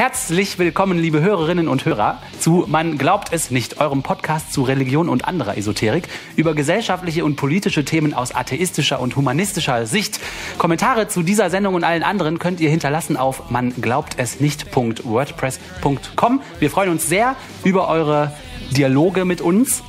Herzlich willkommen, liebe Hörerinnen und Hörer, zu Man glaubt es nicht, eurem Podcast zu Religion und anderer Esoterik über gesellschaftliche und politische Themen aus atheistischer und humanistischer Sicht. Kommentare zu dieser Sendung und allen anderen könnt ihr hinterlassen auf man glaubt es nicht.wordpress.com. Wir freuen uns sehr über eure Dialoge mit uns.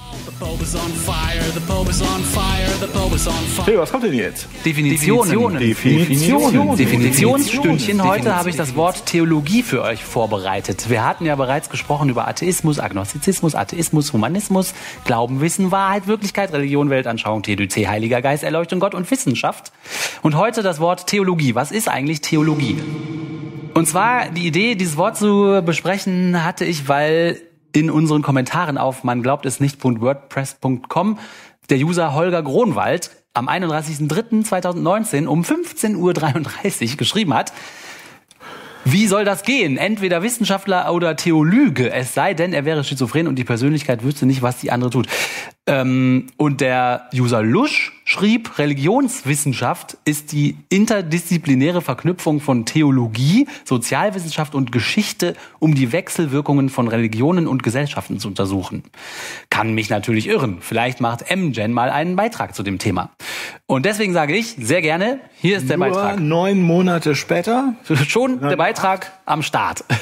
Hey, was kommt denn jetzt? Definitionen. Definitionen. Definitionsstündchen. Heute habe ich das Wort Theologie für euch vorbereitet. Wir hatten ja bereits gesprochen über Atheismus, Agnostizismus, Atheismus, Humanismus, Glauben, Wissen, Wahrheit, Wirklichkeit, Religion, Weltanschauung, TDC, Heiliger Geist, Erleuchtung, Gott und Wissenschaft. Und heute das Wort Theologie. Was ist eigentlich Theologie? Und zwar die Idee, dieses Wort zu besprechen, hatte ich, weil in unseren Kommentaren auf man glaubt es nicht.wordpress.com der User Holger Gronwald am 31.03.2019 um 15.33 Uhr geschrieben hat, wie soll das gehen? Entweder Wissenschaftler oder Theologe, es sei denn, er wäre schizophren und die Persönlichkeit wüsste nicht, was die andere tut. Ähm, und der User Lusch schrieb, Religionswissenschaft ist die interdisziplinäre Verknüpfung von Theologie, Sozialwissenschaft und Geschichte, um die Wechselwirkungen von Religionen und Gesellschaften zu untersuchen. Kann mich natürlich irren. Vielleicht macht MGen mal einen Beitrag zu dem Thema. Und deswegen sage ich sehr gerne, hier ist der Nur Beitrag. neun Monate später. Schon der Beitrag am Start.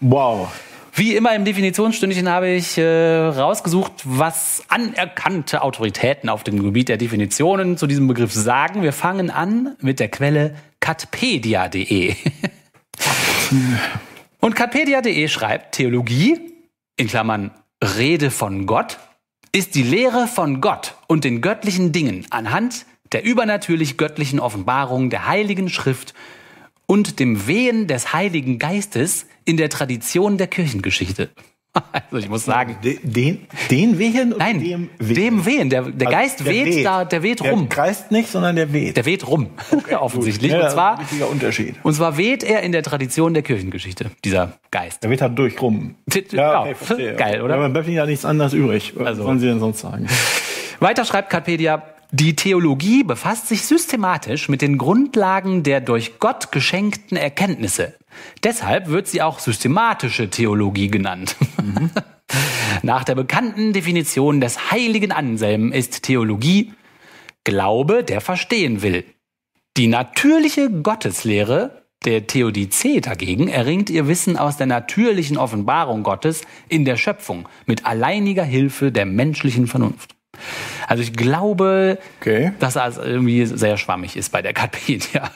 Wow. Wie immer im Definitionsstündchen habe ich äh, rausgesucht, was anerkannte Autoritäten auf dem Gebiet der Definitionen zu diesem Begriff sagen. Wir fangen an mit der Quelle katpedia.de. Und katpedia.de schreibt, Theologie, in Klammern Rede von Gott, ist die Lehre von Gott und den göttlichen Dingen anhand der übernatürlich göttlichen Offenbarung der Heiligen Schrift und dem Wehen des Heiligen Geistes in der Tradition der Kirchengeschichte. Also ich muss sagen, De, den, den Wehen? oder nein, dem dem Wehen. Der, der Also Geist der weht, da, der weht rum. Der kreist nicht, sondern der weht. Der weht rum, offensichtlich. Ja, und das ist zwar, ein wichtiger Unterschied. und zwar weht er in der Tradition der Kirchengeschichte, dieser Geist. Der weht halt durch rum. Ja, verstehe. geil, oder? Ja, man bleibt ja nichts anderes übrig. Was Also- wollen Sie denn sonst sagen? Weiter schreibt Katpedia, die Theologie befasst sich systematisch mit den Grundlagen der durch Gott geschenkten Erkenntnisse. Deshalb wird sie auch systematische Theologie genannt. Nach der bekannten Definition des heiligen Anselm ist Theologie Glaube, der verstehen will. Die natürliche Gotteslehre der Theodizee dagegen erringt ihr Wissen aus der natürlichen Offenbarung Gottes in der Schöpfung mit alleiniger Hilfe der menschlichen Vernunft. Also ich glaube, Okay. dass das irgendwie sehr schwammig ist bei der Katpedia.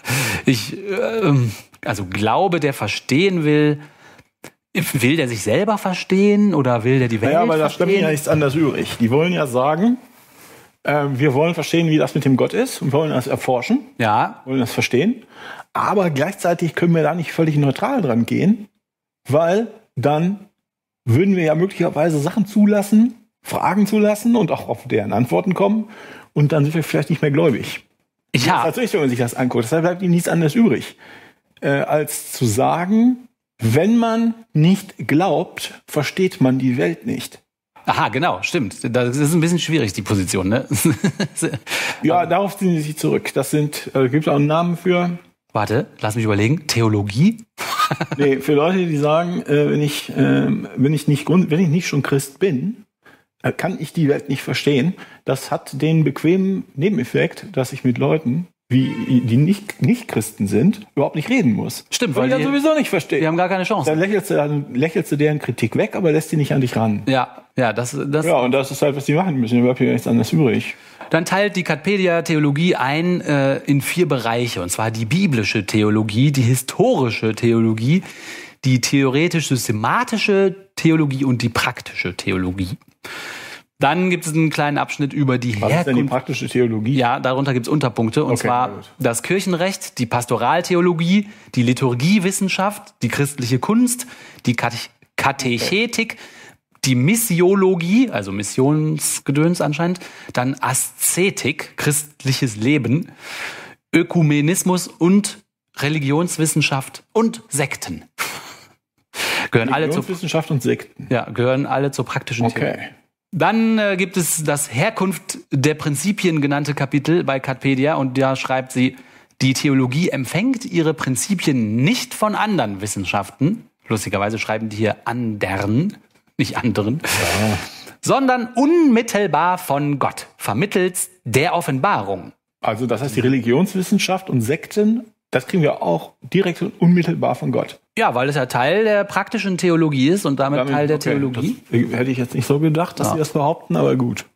Ich, ähm, also glaube, der verstehen will, will der sich selber verstehen oder will der die Welt Naja, aber da bleibt ja verstehen? nichts anderes übrig. Die wollen ja sagen, ähm, wir wollen verstehen, wie das mit dem Gott ist und wollen das erforschen. Ja, wollen das verstehen. Aber gleichzeitig können wir da nicht völlig neutral dran gehen, weil dann würden wir ja möglicherweise Sachen zulassen, Fragen zulassen und auch auf deren Antworten kommen. Und dann sind wir vielleicht nicht mehr gläubig. ja, Tatsächlich, wenn man sich das anguckt. Deshalb bleibt ihnen nichts anderes übrig, äh, als zu sagen, wenn man nicht glaubt, versteht man die Welt nicht. aha, genau, stimmt. Das ist ein bisschen schwierig, die Position, ne? Ja, darauf ziehen sie sich zurück. Das sind, äh, gibt es auch einen Namen für? Warte, lass mich überlegen. Theologie? Nee, für Leute, die sagen, äh, wenn ich, ähm, wenn ich nicht Grund, wenn ich nicht schon Christ bin, äh, kann ich die Welt nicht verstehen. Das hat den bequemen Nebeneffekt, dass ich mit Leuten, wie, die nicht, nicht Christen sind, überhaupt nicht reden muss. Stimmt, weil weil die die- sowieso nicht verstehen. Wir haben gar keine Dann Chance. lächelst du, dann lächelst du deren Kritik weg, aber lässt die nicht an dich ran. Ja, ja, das, das, Ja, und das ist halt, was die machen müssen. Bleibt hier nichts anderes übrig. Dann teilt die Katpedia Theologie ein äh, in vier Bereiche, und zwar die biblische Theologie, die historische Theologie, die theoretisch-systematische Theologie und die praktische Theologie. Dann gibt es einen kleinen Abschnitt über die Was ist denn die Herkunft. praktische Theologie? Ja, darunter gibt es Unterpunkte, und Okay, zwar gut. das Kirchenrecht, die Pastoraltheologie, die Liturgiewissenschaft, die christliche Kunst, die Katech Katechetik, die Missiologie, also Missionsgedöns anscheinend, dann Aszetik, christliches Leben, Ökumenismus und Religionswissenschaft und Sekten. Gehören alle zur, Religionswissenschaft und Sekten. ja, gehören alle zur praktischen. Okay. Dann äh, gibt es das Herkunft der Prinzipien genannte Kapitel bei Katpedia und da schreibt sie, die Theologie empfängt ihre Prinzipien nicht von anderen Wissenschaften, Lustigerweise schreiben die hier andern, nicht anderen, ja. sondern unmittelbar von Gott, vermittels der Offenbarung. Also das heißt, die Religionswissenschaft und Sekten, das kriegen wir auch direkt und unmittelbar von Gott. Ja, weil es ja Teil der praktischen Theologie ist und damit, damit Teil der okay, Theologie. hätte ich jetzt nicht so gedacht, dass ja. sie das behaupten, aber gut.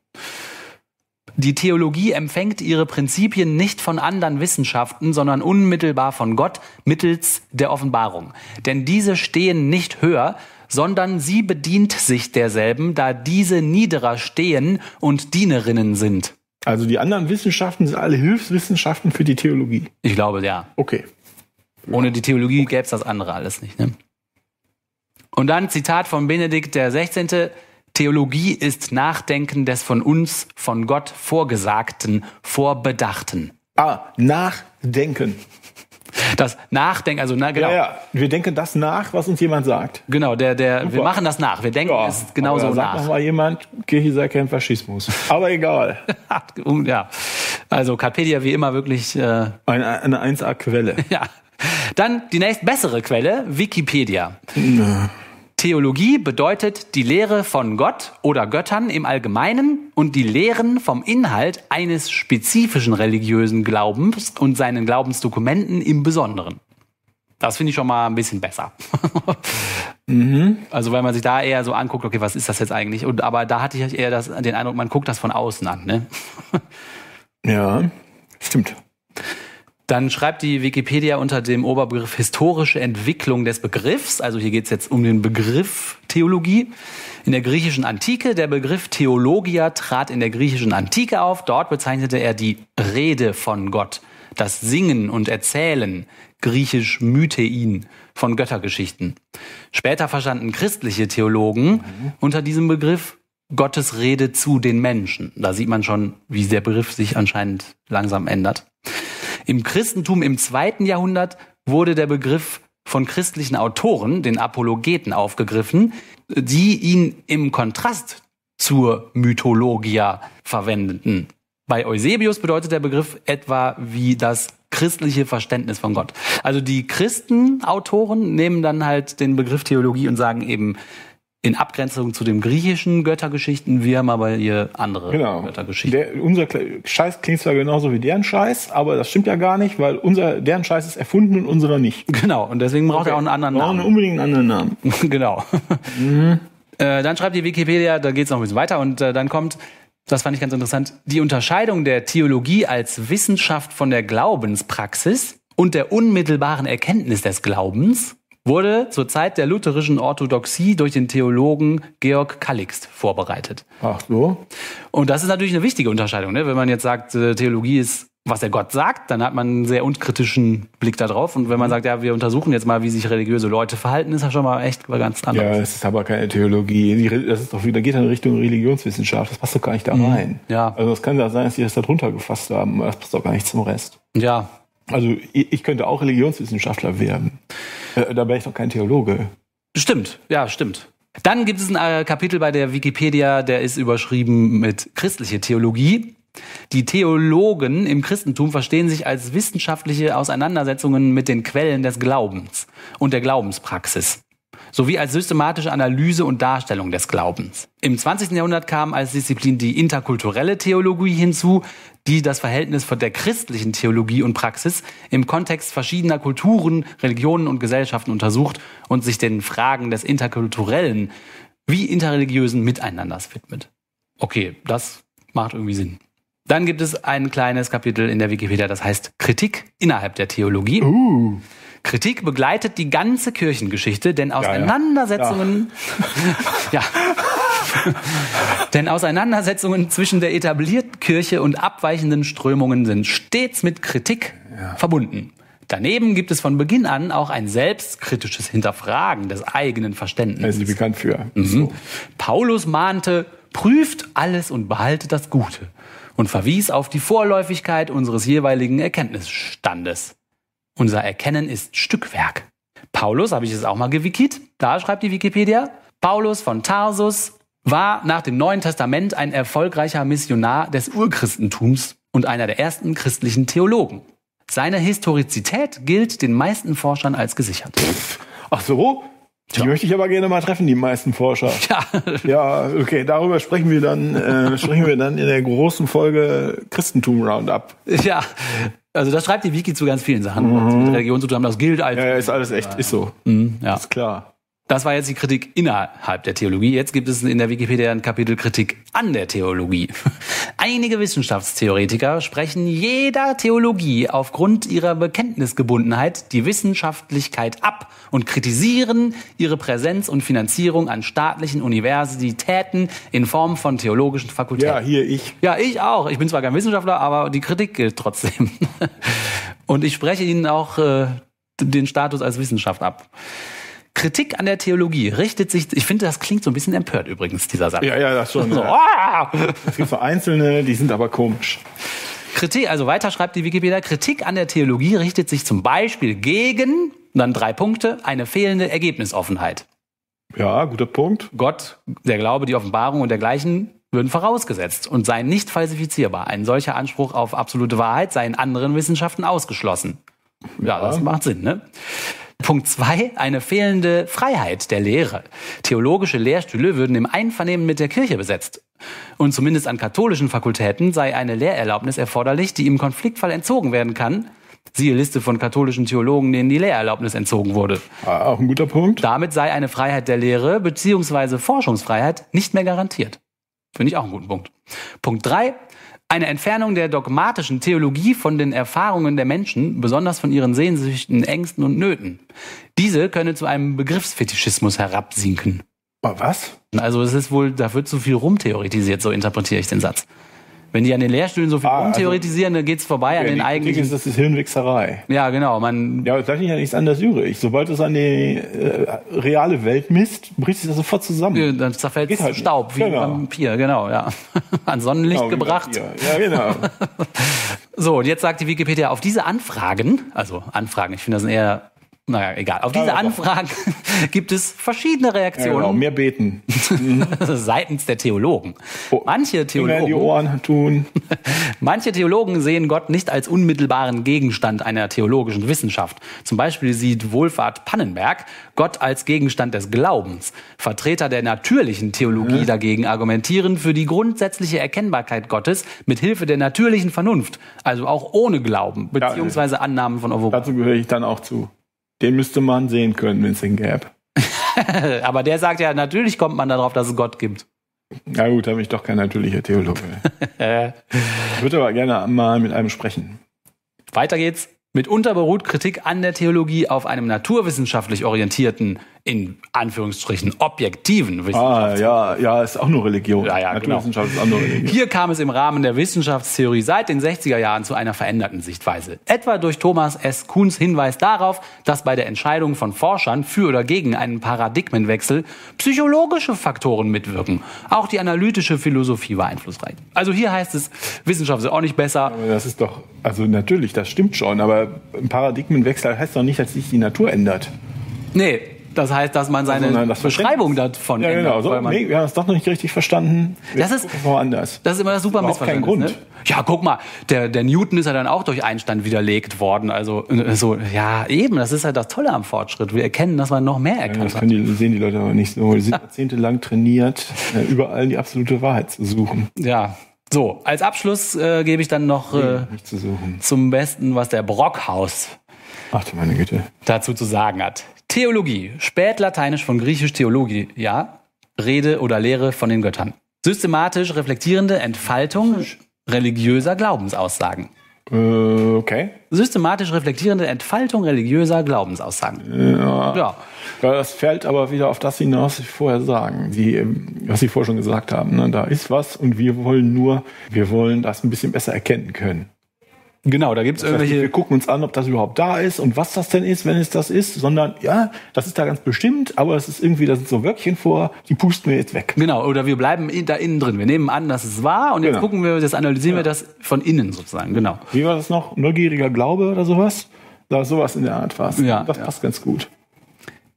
Die Theologie empfängt ihre Prinzipien nicht von anderen Wissenschaften, sondern unmittelbar von Gott mittels der Offenbarung. Denn diese stehen nicht höher, sondern sie bedient sich derselben, da diese niederer stehen und Dienerinnen sind. Also die anderen Wissenschaften sind alle Hilfswissenschaften für die Theologie. Ich glaube, ja. Okay. Ohne die Theologie gäbe es das andere alles nicht. Ne? Und dann Zitat von Benedikt der 16. Theologie ist Nachdenken des von uns, von Gott vorgesagten, vorbedachten. Ah, Nachdenken. Das Nachdenken, also na, genau. Ja, ja, wir denken das nach, was uns jemand sagt. Genau, der, der, wir machen das nach. Wir denken ja, es genauso aber nach. Sagt mal jemand, Kirche sei kein Faschismus. Aber egal. ja, also Carpedia wie immer wirklich äh, eine, eine 1A-Quelle. Ja. Dann die nächst bessere Quelle, Wikipedia. Ja. Theologie bedeutet die Lehre von Gott oder Göttern im Allgemeinen und die Lehren vom Inhalt eines spezifischen religiösen Glaubens und seinen Glaubensdokumenten im Besonderen. Das finde ich schon mal ein bisschen besser. mhm. Also weil man sich da eher so anguckt, okay, was ist das jetzt eigentlich? Und aber da hatte ich eher das, den Eindruck, man guckt das von außen an. Ne? ja, stimmt. Dann schreibt die Wikipedia unter dem Oberbegriff historische Entwicklung des Begriffs, also hier geht es jetzt um den Begriff Theologie. In der griechischen Antike, der Begriff Theologia trat in der griechischen Antike auf. Dort bezeichnete er die Rede von Gott, das Singen und Erzählen, griechisch Mythein, von Göttergeschichten. Später verstanden christliche Theologen mhm. unter diesem Begriff Gottes Rede zu den Menschen. Da sieht man schon, wie der Begriff sich anscheinend langsam ändert. Im Christentum im zweiten Jahrhundert wurde der Begriff von christlichen Autoren, den Apologeten, aufgegriffen, die ihn im Kontrast zur Mythologia verwendeten. Bei Eusebius bedeutet der Begriff etwa wie das christliche Verständnis von Gott. Also die Christenautoren nehmen dann halt den Begriff Theologie und sagen eben, in Abgrenzung zu den griechischen Göttergeschichten, wir haben aber hier andere genau. Göttergeschichten. Der, unser Scheiß klingt zwar genauso wie deren Scheiß, aber das stimmt ja gar nicht, weil unser, deren Scheiß ist erfunden und unserer nicht. Genau, und deswegen braucht okay. er auch einen anderen Namen. Brauchen unbedingt einen anderen Namen. genau. Mhm. Äh, dann schreibt die Wikipedia, da geht es noch ein bisschen weiter und äh, dann kommt, das fand ich ganz interessant, die Unterscheidung der Theologie als Wissenschaft von der Glaubenspraxis und der unmittelbaren Erkenntnis des Glaubens wurde zur Zeit der lutherischen Orthodoxie durch den Theologen Georg Callixt vorbereitet. Ach so. Und das ist natürlich eine wichtige Unterscheidung. Ne? Wenn man jetzt sagt, äh, Theologie ist, was der Gott sagt, dann hat man einen sehr unkritischen Blick darauf. Und wenn man sagt, ja, wir untersuchen jetzt mal, wie sich religiöse Leute verhalten, ist das schon mal echt ganz anders. Ja, es ist aber keine Theologie. Das ist doch wieder, geht in Richtung Religionswissenschaft. Das passt doch gar nicht da mhm. rein. Ja. Also es kann ja sein, dass die das da drunter gefasst haben. Das passt doch gar nicht zum Rest. Ja. Also ich könnte auch Religionswissenschaftler werden. Äh, da wäre ich doch kein Theologe. Stimmt, ja, stimmt. Dann gibt es ein äh, Kapitel bei der Wikipedia, der ist überschrieben mit christliche Theologie. Die Theologen im Christentum verstehen sich als wissenschaftliche Auseinandersetzungen mit den Quellen des Glaubens und der Glaubenspraxis sowie als systematische Analyse und Darstellung des Glaubens. Im 20. Jahrhundert kam als Disziplin die interkulturelle Theologie hinzu, die das Verhältnis von der christlichen Theologie und Praxis im Kontext verschiedener Kulturen, Religionen und Gesellschaften untersucht und sich den Fragen des interkulturellen wie interreligiösen Miteinanders widmet. Okay, das macht irgendwie Sinn. Dann gibt es ein kleines Kapitel in der Wikipedia, das heißt Kritik innerhalb der Theologie. Uh. Kritik begleitet die ganze Kirchengeschichte, denn Auseinandersetzungen, ja, ja. denn Auseinandersetzungen zwischen der etablierten Kirche und abweichenden Strömungen sind stets mit Kritik ja. verbunden. Daneben gibt es von Beginn an auch ein selbstkritisches Hinterfragen des eigenen Verständnisses. Da sind sie bekannt für. Mhm. So. Paulus mahnte, prüft alles und behaltet das Gute und verwies auf die Vorläufigkeit unseres jeweiligen Erkenntnisstandes. Unser Erkennen ist Stückwerk. Paulus, habe ich es auch mal gewikit, da schreibt die Wikipedia, Paulus von Tarsus war nach dem Neuen Testament ein erfolgreicher Missionar des Urchristentums und einer der ersten christlichen Theologen. Seine Historizität gilt den meisten Forschern als gesichert. Ach so? Die möchte ich aber gerne mal treffen, die meisten Forscher. Ja. Ja, okay, darüber sprechen wir dann, äh, sprechen wir dann in der großen Folge Christentum Roundup. Ja, also das schreibt die Wiki zu ganz vielen Sachen, die mit Religion zu tun haben. Das gilt als. Ja, ja, ist alles echt, ist so. Mhm, ja. Ist klar. Das war jetzt die Kritik innerhalb der Theologie. Jetzt gibt es in der Wikipedia ein Kapitel Kritik an der Theologie. Einige Wissenschaftstheoretiker sprechen jeder Theologie aufgrund ihrer Bekenntnisgebundenheit die Wissenschaftlichkeit ab und kritisieren ihre Präsenz und Finanzierung an staatlichen Universitäten in Form von theologischen Fakultäten. Ja, hier ich. Ja, ich auch. Ich bin zwar kein Wissenschaftler, aber die Kritik gilt trotzdem. Und ich spreche Ihnen auch äh, den Status als Wissenschaft ab. Kritik an der Theologie richtet sich, ich finde, das klingt so ein bisschen empört übrigens, dieser Satz. Ja, ja, das schon. So, Ja. ah! Es gibt so einzelne, die sind aber komisch. Kritik, also weiter schreibt die Wikipedia, Kritik an der Theologie richtet sich zum Beispiel gegen, dann drei Punkte, eine fehlende Ergebnisoffenheit. Ja, guter Punkt. Gott, der Glaube, die Offenbarung und dergleichen würden vorausgesetzt und seien nicht falsifizierbar. Ein solcher Anspruch auf absolute Wahrheit sei in anderen Wissenschaften ausgeschlossen. Ja, das macht Sinn, ne? Punkt zwei, eine fehlende Freiheit der Lehre. Theologische Lehrstühle würden im Einvernehmen mit der Kirche besetzt. Und zumindest an katholischen Fakultäten sei eine Lehrerlaubnis erforderlich, die im Konfliktfall entzogen werden kann. Siehe Liste von katholischen Theologen, denen die Lehrerlaubnis entzogen wurde. Ah, Auch ein guter Punkt. Damit sei eine Freiheit der Lehre bzw. Forschungsfreiheit nicht mehr garantiert. Finde ich auch einen guten Punkt. Punkt drei: Eine Entfernung der dogmatischen Theologie von den Erfahrungen der Menschen, besonders von ihren Sehnsüchten, Ängsten und Nöten. Diese könne zu einem Begriffsfetischismus herabsinken. Was? Also es ist wohl, da wird zu viel rumtheoretisiert, so interpretiere ich den Satz. Wenn die an den Lehrstühlen so viel Ah, also- rumtheoretisieren, dann geht's vorbei an Ja, den die Kritik eigentlichen. ist, das ist Hirnwichserei. Ja, genau. Man, Ja, aber sag ich ja nichts anderes übrig. Sobald es an die äh, reale Welt misst, bricht sich das sofort zusammen. dann zerfällt Geht halt Staub, nicht. wie Genau. beim Vampir, genau, ja. An Sonnenlicht Genau, gebracht. Ja, genau. So, und jetzt sagt die Wikipedia, auf diese Anfragen, also Anfragen, ich finde das eher, naja, egal, auf diese Ja. Anfragen gibt es verschiedene ja genau. Reaktionen Mehr beten. seitens der Theologen. Oh, Manche in die Theologen, Ohren tun. manche Theologen sehen Gott nicht als unmittelbaren Gegenstand einer theologischen Wissenschaft. Zum Beispiel sieht Wohlfahrt Pannenberg Gott als Gegenstand des Glaubens. Vertreter der natürlichen Theologie dagegen argumentieren für die grundsätzliche Erkennbarkeit Gottes mit Hilfe der natürlichen Vernunft, also auch ohne Glauben, beziehungsweise Annahmen von Offenbarung. Dazu gehöre ich dann auch zu. Den müsste man sehen können, wenn es den gäbe. Aber der sagt ja, natürlich kommt man darauf, dass es Gott gibt. Na gut, da bin ich doch kein natürlicher Theologe. Äh, Ich würde aber gerne mal mit einem sprechen. weiter geht's. Mitunter beruht Kritik an der Theologie auf einem naturwissenschaftlich orientierten, in Anführungsstrichen objektiven Ah, Wissenschaft. ja, ja, ist auch nur Religion. Ja, ja, genau. Naturwissenschaft ist auch nur Religion. Hier kam es im Rahmen der Wissenschaftstheorie seit den 60er Jahren zu einer veränderten Sichtweise. Etwa durch Thomas S. Kuhns Hinweis darauf, dass bei der Entscheidung von Forschern für oder gegen einen Paradigmenwechsel psychologische Faktoren mitwirken. Auch die analytische Philosophie war einflussreich. Also hier heißt es, Wissenschaft ist auch nicht besser. Aber Das ist doch, also natürlich, das stimmt schon, aber ein Paradigmenwechsel heißt doch nicht, dass sich die Natur ändert. Nee, das heißt, dass man seine Sondern das Beschreibung davon Ja, ändert. genau. So, nee, wir haben es doch noch nicht richtig verstanden. Wir Das ist- woanders. Das ist immer das super Überhaupt kein. Grund. Ne? Ja, guck mal, der, der Newton ist ja dann auch durch Einstein widerlegt worden. Also äh, so, ja, eben, das ist halt das Tolle am Fortschritt. Wir erkennen, dass man noch mehr Ja, erkannt das hat. die, sehen die Leute aber nicht so. Die sind jahrzehntelang trainiert, äh, überall die absolute Wahrheit zu suchen. Ja. So, als Abschluss äh, gebe ich dann noch äh, Nicht zu zum Besten, was der Brockhaus Ach du meine Güte. dazu zu sagen hat. Theologie, spätlateinisch von griechisch Theologie, ja, Rede oder Lehre von den Göttern. Systematisch reflektierende Entfaltung religiöser Glaubensaussagen. Äh, okay. Systematisch reflektierende Entfaltung religiöser Glaubensaussagen. Ja. Ja. Das fällt aber wieder auf das hinaus, was Sie vorher sagen, die, ähm, was Sie vorher schon gesagt haben. Ne? Da ist was und wir wollen nur, wir wollen das ein bisschen besser erkennen können. Genau, da gibt's Das heißt, wir irgendwelche. gucken uns an, ob das überhaupt da ist und was das denn ist, wenn es das ist, sondern ja, das ist da ganz bestimmt, aber es ist irgendwie, da sind so Wörtchen vor, die pusten wir jetzt weg. Genau, oder wir bleiben in, da innen drin. Wir nehmen an, dass es wahr und jetzt Genau. gucken wir, das analysieren wir das von innen sozusagen. Genau. Wie war das noch? Neugieriger Glaube oder sowas? Da sowas in der Art war Ja, Das ja. passt ganz gut.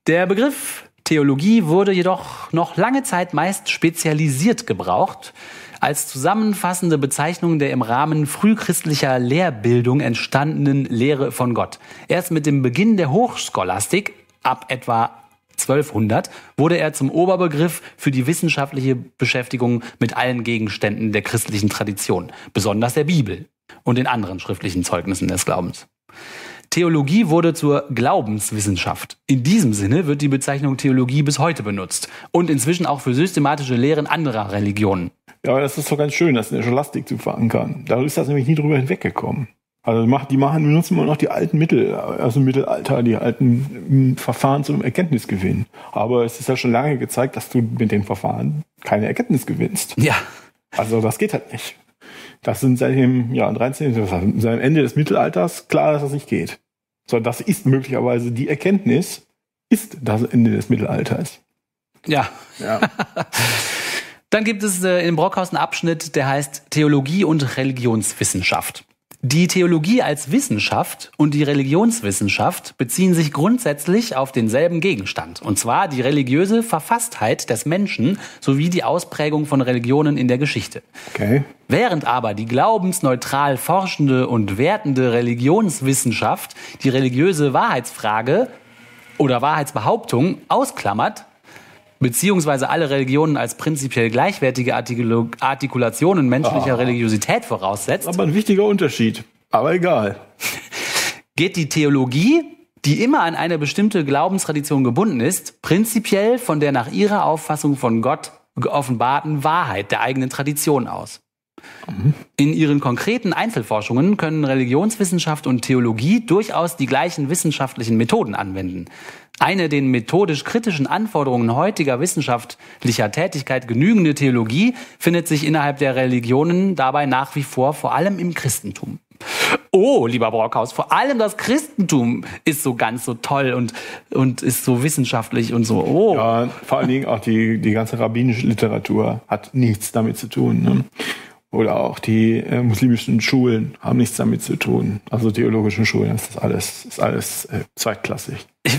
Der Begriff Theologie wurde jedoch noch lange Zeit meist spezialisiert gebraucht, als zusammenfassende Bezeichnung der im Rahmen frühchristlicher Lehrbildung entstandenen Lehre von Gott. Erst mit dem Beginn der Hochscholastik ab etwa 1200 wurde er zum Oberbegriff für die wissenschaftliche Beschäftigung mit allen Gegenständen der christlichen Tradition, besonders der Bibel und den anderen schriftlichen Zeugnissen des Glaubens. Theologie wurde zur Glaubenswissenschaft. In diesem Sinne wird die Bezeichnung Theologie bis heute benutzt und inzwischen auch für systematische Lehren anderer Religionen. Ja, aber das ist doch ganz schön, das in der Scholastik zu verankern. Da ist das nämlich nie drüber hinweggekommen. Also die machen, benutzen immer noch die alten Mittel, also im Mittelalter, die alten hm, Verfahren zum Erkenntnisgewinn. Aber es ist ja schon lange gezeigt, dass du mit den Verfahren keine Erkenntnis gewinnst. Ja. Also das geht halt nicht. Das sind seit dem ja, 13. seit dem Ende des Mittelalters klar, dass das nicht geht. So, das ist möglicherweise die Erkenntnis, ist das Ende des Mittelalters. Ja. Ja. Dann gibt es äh, im Brockhaus einen Abschnitt, der heißt Theologie und Religionswissenschaft. Die Theologie als Wissenschaft und die Religionswissenschaft beziehen sich grundsätzlich auf denselben Gegenstand, und zwar die religiöse Verfasstheit des Menschen sowie die Ausprägung von Religionen in der Geschichte. Okay. Während aber die glaubensneutral forschende und wertende Religionswissenschaft die religiöse Wahrheitsfrage oder Wahrheitsbehauptung ausklammert, beziehungsweise alle Religionen als prinzipiell gleichwertige Artikul Artikulationen menschlicher Ah. Religiosität voraussetzt, Aber ein wichtiger Unterschied. Aber egal. geht die Theologie, die immer an eine bestimmte Glaubenstradition gebunden ist, prinzipiell von der nach ihrer Auffassung von Gott geoffenbarten Wahrheit der eigenen Tradition aus. In ihren konkreten Einzelforschungen können Religionswissenschaft und Theologie durchaus die gleichen wissenschaftlichen Methoden anwenden. Eine den methodisch kritischen Anforderungen heutiger wissenschaftlicher Tätigkeit genügende Theologie findet sich innerhalb der Religionen dabei nach wie vor vor allem im Christentum. Oh, lieber Brockhaus, vor allem das Christentum ist so ganz so toll und, und ist so wissenschaftlich und so. Oh. Ja, vor allen Dingen auch die, die ganze rabbinische Literatur hat nichts damit zu tun. Ne? Oder auch die äh, muslimischen Schulen haben nichts damit zu tun. Also theologischen Schulen, das ist alles, ist alles äh, zweitklassig. Ich,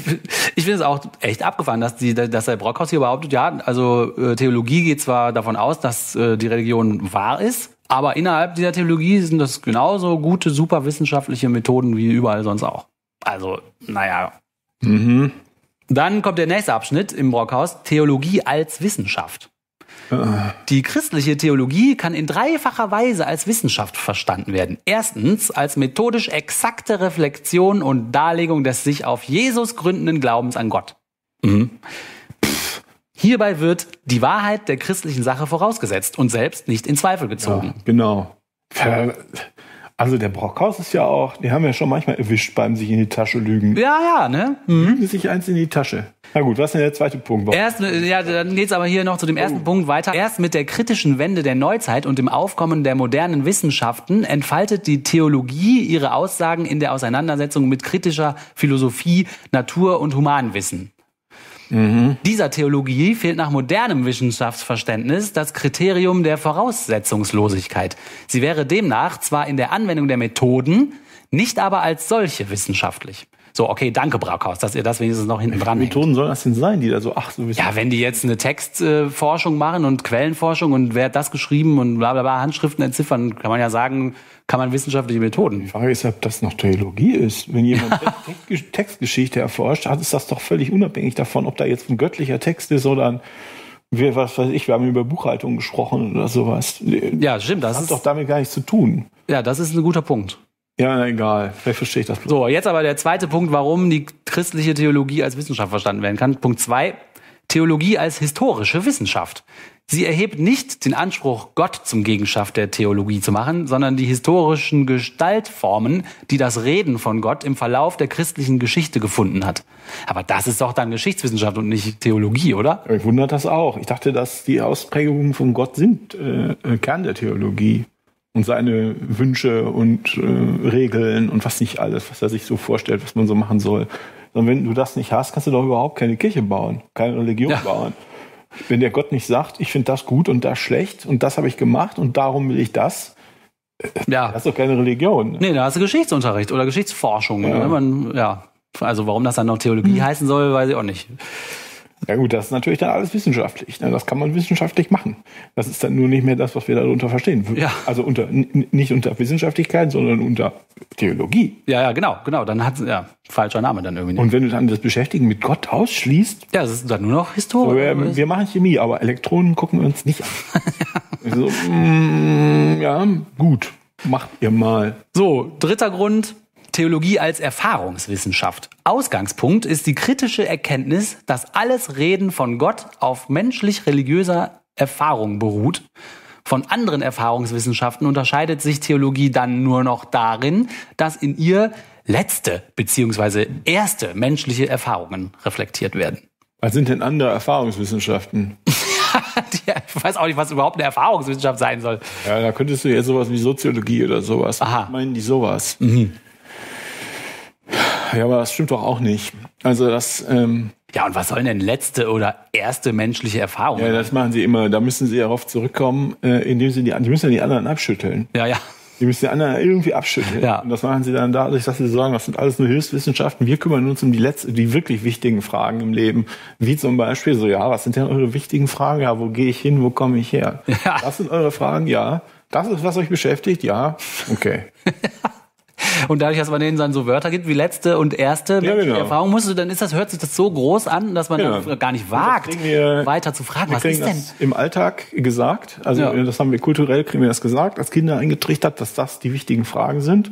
ich finde es auch echt abgefahren, dass, die, dass der Brockhaus hier behauptet, ja, also äh, Theologie geht zwar davon aus, dass äh, die Religion wahr ist, aber innerhalb dieser Theologie sind das genauso gute, super wissenschaftliche Methoden wie überall sonst auch. Also, naja. Mhm. Dann kommt der nächste Abschnitt im Brockhaus, Theologie als Wissenschaft. Die christliche Theologie kann in dreifacher Weise als Wissenschaft verstanden werden. Erstens als methodisch exakte Reflexion und Darlegung des sich auf Jesus gründenden Glaubens an Gott. Mhm. Hierbei wird die Wahrheit der christlichen Sache vorausgesetzt und selbst nicht in Zweifel gezogen. Ja, genau. Also der Brockhaus ist ja auch, die haben ja schon manchmal erwischt beim sich in die Tasche lügen. Ja, ja, ne? Lügen sich eins in die Tasche. Na gut, was ist denn der zweite Punkt? Erst, ja, dann geht's aber hier noch zu dem ersten Punkt weiter. Erst mit der kritischen Wende der Neuzeit und dem Aufkommen der modernen Wissenschaften entfaltet die Theologie ihre Aussagen in der Auseinandersetzung mit kritischer Philosophie, Natur- und Humanwissen. Dieser Theologie fehlt nach modernem Wissenschaftsverständnis das Kriterium der Voraussetzungslosigkeit. Sie wäre demnach zwar in der Anwendung der Methoden, nicht aber als solche wissenschaftlich. So, okay, danke Brackhaus, dass ihr das wenigstens noch hinten dran hängt. Methoden sollen das denn sein, die da so, ach so wissen. Ja, wenn die jetzt eine Textforschung machen und Quellenforschung und wer hat das geschrieben und bla bla bla, Handschriften entziffern, kann man ja sagen, kann man wissenschaftliche Methoden. Die Frage ist, ob das noch Theologie ist. Wenn jemand Text- Textgeschichte erforscht, hat, ist das doch völlig unabhängig davon, ob da jetzt ein göttlicher Text ist oder ein, wir- was weiß ich, wir haben über Buchhaltung gesprochen oder sowas. Ja, stimmt, Das das hat doch damit gar nichts zu tun. ja, das ist ein guter Punkt. Ja, na, egal. Vielleicht verstehe ich das bloß. So, jetzt aber der zweite Punkt, warum die christliche Theologie als Wissenschaft verstanden werden kann. Punkt zwei, Theologie als historische Wissenschaft. Sie erhebt nicht den Anspruch, Gott zum Gegenstand der Theologie zu machen, sondern die historischen Gestaltformen, die das Reden von Gott im Verlauf der christlichen Geschichte gefunden hat. Aber das ist doch dann Geschichtswissenschaft und nicht Theologie, oder? Mich wundert das auch. Ich dachte, dass die Ausprägungen von Gott sind äh, äh, Kern der Theologie. Und seine Wünsche und äh, Regeln und was nicht alles, was er sich so vorstellt, was man so machen soll. Sondern wenn du das nicht hast, kannst du doch überhaupt keine Kirche bauen, keine Religion Ja. bauen. Wenn der Gott nicht sagt, ich finde das gut und das schlecht und das habe ich gemacht und darum will ich das, Ja. das ist doch keine Religion. Nee, da hast du Geschichtsunterricht oder Geschichtsforschung. Ja. Ne? Man, ja. Also warum das dann noch Theologie heißen soll, weiß ich auch nicht. Ja gut, das ist natürlich dann alles wissenschaftlich. Ne? Das kann man wissenschaftlich machen. Das ist dann nur nicht mehr das, was wir darunter verstehen. Ja. Also unter, nicht unter Wissenschaftlichkeit, sondern unter Theologie. Ja, ja, genau, genau. Dann hat ja falscher Name dann irgendwie. Und wenn du dann das Beschäftigen mit Gott ausschließt, ja, das ist dann nur noch so, Historie. wir, wir machen Chemie, aber Elektronen gucken wir uns nicht an. so, mm, ja, gut, macht ihr mal. So, dritter Grund. Theologie als Erfahrungswissenschaft. Ausgangspunkt ist die kritische Erkenntnis, dass alles Reden von Gott auf menschlich-religiöser Erfahrung beruht. Von anderen Erfahrungswissenschaften unterscheidet sich Theologie dann nur noch darin, dass in ihr letzte bzw. erste menschliche Erfahrungen reflektiert werden. Was sind denn andere Erfahrungswissenschaften? Ich weiß auch nicht, was überhaupt eine Erfahrungswissenschaft sein soll. Ja, da könntest du ja sowas wie Soziologie oder sowas. Aha. Meinen die sowas? Ja, aber das stimmt doch auch nicht. Also das, ähm, Ja, und was sollen denn letzte oder erste menschliche Erfahrungen? ja, das machen sie immer. Da müssen sie darauf zurückkommen, äh, indem sie die, die müssen ja die anderen abschütteln. ja, ja. Die müssen die anderen irgendwie abschütteln. Ja. Und das machen sie dann dadurch, dass sie sagen, das sind alles nur Hilfswissenschaften. Wir kümmern uns um die letzte, die wirklich wichtigen Fragen im Leben. Wie zum Beispiel so, ja, was sind denn eure wichtigen Fragen? Ja, wo gehe ich hin? Wo komme ich her? Ja. Das sind eure Fragen, ja. Das ist, was euch beschäftigt, ja. Okay. Und dadurch, dass man denen dann so Wörter gibt wie letzte und erste menschliche genau. Erfahrung, musst du, dann ist das, hört sich das so groß an, dass man Ja. dann gar nicht wagt, wir- weiter zu fragen, was ist denn? das im Alltag gesagt. Also Ja. das haben wir kulturell, kriegen wir das gesagt, als Kinder eingetrichtert, dass das die wichtigen Fragen sind.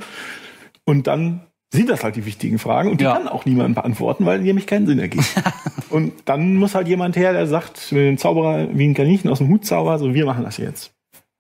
Und dann sind das halt die wichtigen Fragen und die Ja. kann auch niemand beantworten, weil die nämlich keinen Sinn ergeben. und dann muss halt jemand her, der sagt, mit dem Zauberer wie ein Kaninchen aus dem Hut zauber, so wir machen das jetzt.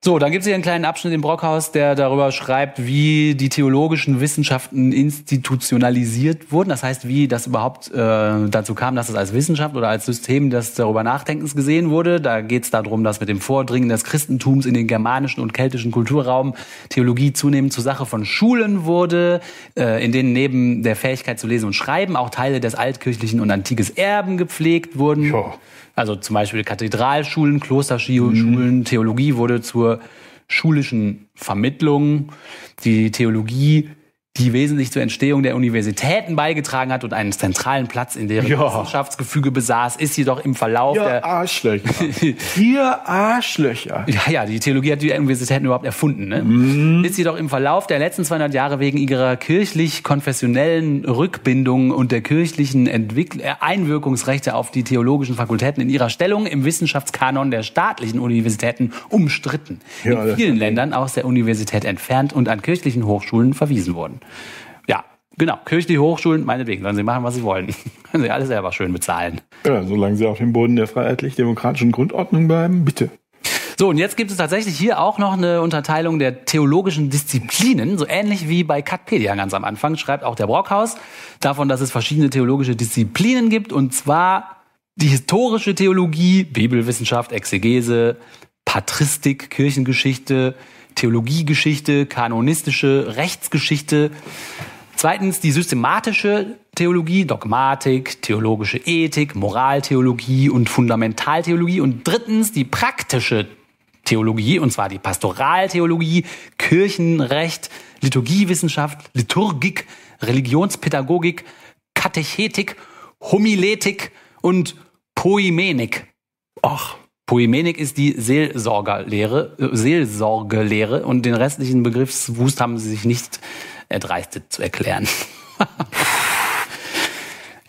So, dann gibt es hier einen kleinen Abschnitt im Brockhaus, der darüber schreibt, wie die theologischen Wissenschaften institutionalisiert wurden. Das heißt, wie das überhaupt äh, dazu kam, dass es als Wissenschaft oder als System des darüber Nachdenkens gesehen wurde. Da geht es darum, dass mit dem Vordringen des Christentums in den germanischen und keltischen Kulturraum Theologie zunehmend zur Sache von Schulen wurde, äh, in denen neben der Fähigkeit zu lesen und schreiben auch Teile des altkirchlichen und antikes Erben gepflegt wurden. Ja. Also zum Beispiel Kathedralschulen, Klosterschulen, Theologie wurde zur schulischen Vermittlung. Die Theologie, die wesentlich zur Entstehung der Universitäten beigetragen hat und einen zentralen Platz in deren Ja. Wissenschaftsgefüge besaß, ist jedoch im Verlauf Ihr der Arschlöcher. Ihr Arschlöcher. ja, ja, die Theologie hat die Universitäten überhaupt erfunden. Ne? Ist jedoch im Verlauf der letzten 200 Jahre wegen ihrer kirchlich-konfessionellen Rückbindung und der kirchlichen Entwickl äh, Einwirkungsrechte auf die theologischen Fakultäten in ihrer Stellung im Wissenschaftskanon der staatlichen Universitäten umstritten. Ja, in vielen Ländern aus der Universität entfernt und an kirchlichen Hochschulen verwiesen wurden. Ja, genau. Kirchliche Hochschulen, meinetwegen, sollen sie machen, was sie wollen. Können sie alles selber schön bezahlen. Ja, solange sie auf dem Boden der freiheitlich-demokratischen Grundordnung bleiben, bitte. So, und jetzt gibt es tatsächlich hier auch noch eine Unterteilung der theologischen Disziplinen, so ähnlich wie bei Katpedia ganz am Anfang, schreibt auch der Brockhaus, davon, dass es verschiedene theologische Disziplinen gibt, und zwar die historische Theologie, Bibelwissenschaft, Exegese, Patristik, Kirchengeschichte, Theologiegeschichte, kanonistische Rechtsgeschichte, Zweitens die systematische Theologie, Dogmatik, theologische Ethik, Moraltheologie und Fundamentaltheologie. Und drittens die praktische Theologie, und zwar die Pastoraltheologie, Kirchenrecht, Liturgiewissenschaft, Liturgik, Religionspädagogik, Katechetik, Homiletik und Poimenik. Ach, Poimenik ist die Seelsorgerlehre, äh, Seelsorgelehre und den restlichen Begriffswust haben sie sich nicht erdreistet zu erklären.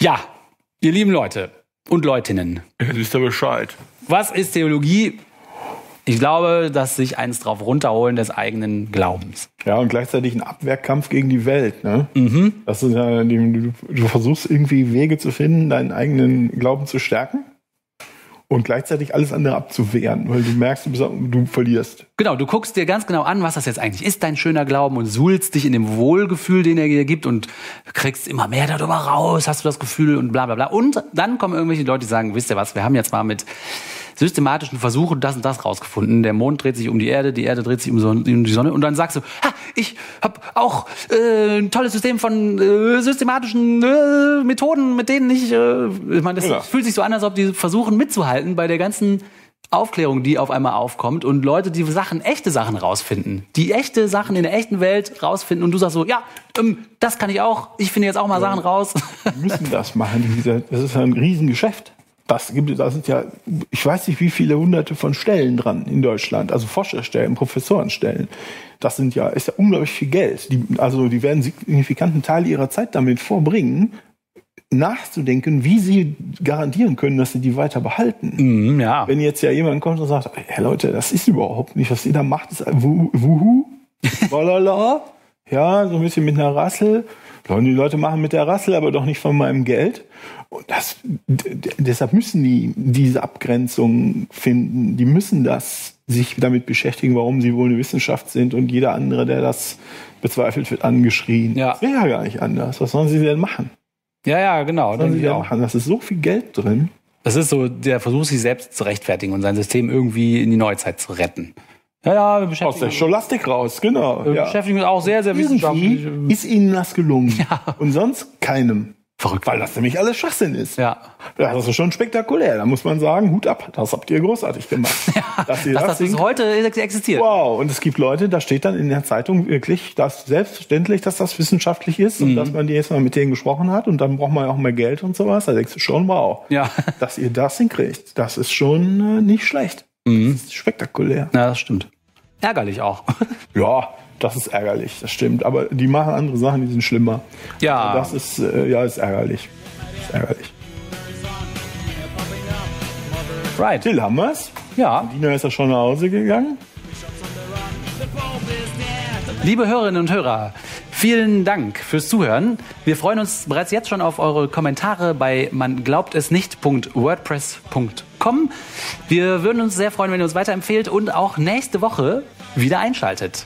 ja, ihr lieben Leute und Leutinnen, jetzt wisst ihr Bescheid. was ist Theologie? Ich glaube, dass sich eins drauf runterholen des eigenen Glaubens. Ja, und gleichzeitig ein Abwehrkampf gegen die Welt. Ne? Das ist ja, du, du versuchst irgendwie Wege zu finden, deinen eigenen Glauben zu stärken und gleichzeitig alles andere abzuwehren, weil du merkst, du, verlierst. Genau, du guckst dir ganz genau an, was das jetzt eigentlich ist, dein schöner Glauben, und suhlst dich in dem Wohlgefühl, den er dir gibt, und kriegst immer mehr darüber raus, hast du das Gefühl und bla bla bla. Und dann kommen irgendwelche Leute, die sagen, wisst ihr was, wir haben jetzt mal mit systematischen Versuchen das und das rausgefunden. Der Mond dreht sich um die Erde, die Erde dreht sich um, Son- um die Sonne. Und dann sagst du, ha, ich habe auch äh, ein tolles System von äh, systematischen äh, Methoden, mit denen ich, äh, ich meine, das Ja. fühlt sich so an, als ob die versuchen mitzuhalten bei der ganzen Aufklärung, die auf einmal aufkommt und Leute, die Sachen, echte Sachen rausfinden, die echte Sachen in der echten Welt rausfinden und du sagst so, ja, ähm, das kann ich auch, ich finde jetzt auch mal Sachen raus. Die müssen das machen. Das ist ja ein Riesengeschäft. Das gibt, da sind ja, ich weiß nicht, wie viele hunderte von Stellen dran in Deutschland, also Forscherstellen, Professorenstellen. Das sind ja, ist ja unglaublich viel Geld. Die, also die werden signifikanten Teil ihrer Zeit damit vorbringen, nachzudenken, wie sie garantieren können, dass sie die weiter behalten. Mhm, ja. Wenn jetzt ja jemand kommt und sagt, hey Leute, das ist überhaupt nicht, was ihr da macht, ist wuhu, wuhu, walala, ja, so ein bisschen mit einer Rassel. Die Leute machen mit der Rassel, aber doch nicht von meinem Geld. Und das, deshalb müssen die diese Abgrenzung finden. Die müssen das sich damit beschäftigen, warum sie wohl eine Wissenschaft sind und jeder andere, der das bezweifelt, wird angeschrien. Ja. Das wäre ja gar nicht anders. Was sollen sie denn machen? Ja, ja, genau. Was sollen sie denn machen? Das ist so viel Geld drin. Das ist so der Versuch, sich selbst zu rechtfertigen und sein System irgendwie in die Neuzeit zu retten. Ja, ja, wir Aus beschäftigen, der Scholastik raus, genau. wir ja. beschäftigen uns auch sehr, sehr wissenschaftlich. Ist ihnen das gelungen. Und sonst keinem. Verrückt. Weil das nämlich alles Schwachsinn ist. Ja. Das ist schon spektakulär. Da muss man sagen, Hut ab. Das habt ihr großartig gemacht. Dass ihr Dass das bis hinkriegt. heute existiert. Wow, und es gibt Leute, da steht dann in der Zeitung wirklich, dass selbstverständlich, dass das wissenschaftlich ist Mhm. und dass man die jetzt mal mit denen gesprochen hat und dann braucht man ja auch mehr Geld und sowas. Da denkst du schon, wow, Ja. dass ihr das hinkriegt, das ist schon äh, nicht schlecht. Mhm. Das ist spektakulär. Ja, das stimmt. Ärgerlich auch. Ja, das ist ärgerlich, das stimmt. Aber die machen andere Sachen, die sind schlimmer. Ja. Das ist, äh, ja, ist ärgerlich. Ist ärgerlich. Right. Till, haben wir's? Ja. Dina ist ja schon nach Hause gegangen. Liebe Hörerinnen und Hörer, vielen Dank fürs Zuhören. Wir freuen uns bereits jetzt schon auf eure Kommentare bei man glaubt es nicht.wordpress.com. Wir würden uns sehr freuen, wenn ihr uns weiterempfehlt und auch nächste Woche wieder einschaltet.